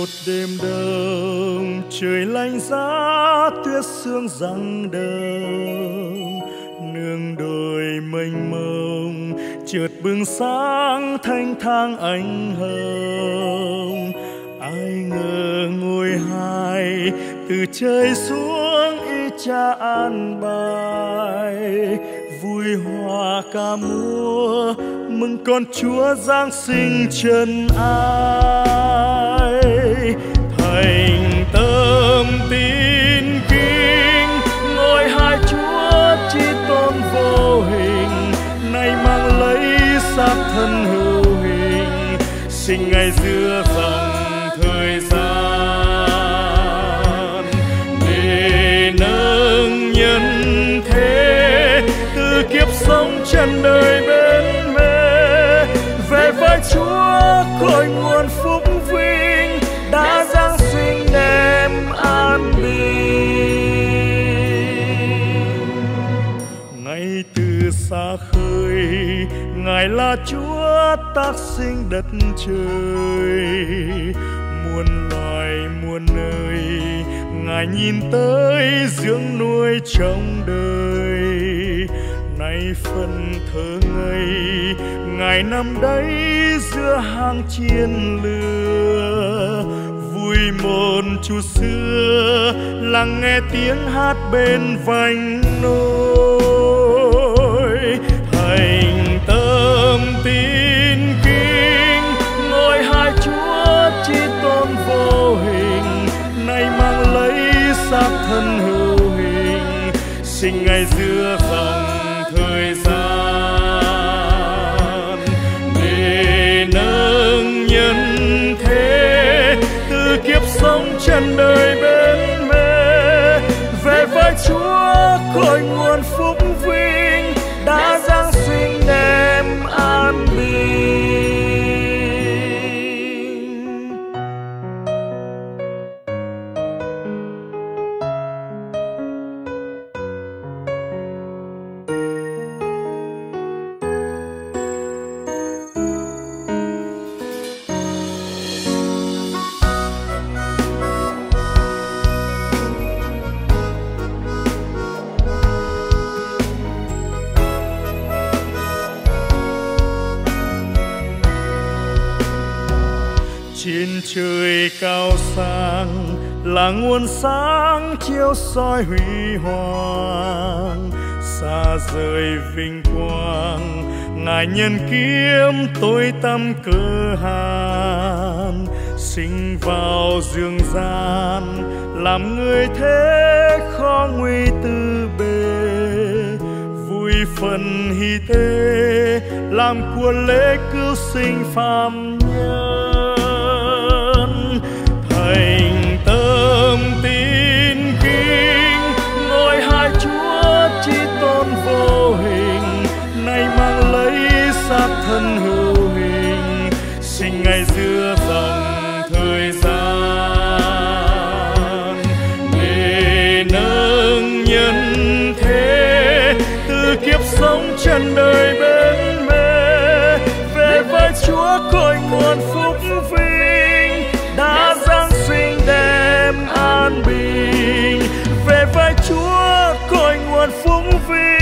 một đêm đông, trời lạnh giá tuyết sương răng đông nương đồi mênh mông, chợt bừng sáng thanh thang ánh hồng. Ai ngờ ngôi hai từ trời xuống y cha an bài. Vui hòa ca múa, mừng con chúa giáng sinh trần ai sinh ngày giữa dòng thời gian. Để nâng nhân thế, từ kiếp sống chân đời bên mê, về vai Chúa cội nguồn phúc xa khơi. Ngài là chúa tác sinh đất trời. Muôn loài, muôn nơi, ngài nhìn tới dưỡng nuôi trong đời. Nay phần thơ ngây, ngài nằm đấy giữa hang chiên lửa. Vui mồn chú xưa, lắng nghe tiếng hát bên vành nôi tin kinh ngôi hai chúa chi tôn vô hình, nay mang lấy xác thân hữu hình, sinh ngày giữa dòng thời gian. Để nâng nhân thế, từ kiếp sống chân đời bên trên trời cao sang là nguồn sáng chiếu soi huy hoàng. Xa rời vinh quang, ngài nhân kiếm tối tâm cơ hàn sinh vào dương gian, làm người thế khó nguy tư bề. Vui phần hy tế làm của lễ cứu sinh phàm nhân. Ngày xưa dòng thời gian để nâng nhân thế, từ kiếp sống chân đời bên mê về với Chúa cội nguồn phúc vinh, đã giáng sinh đem an bình. Về với Chúa cội nguồn phúc vinh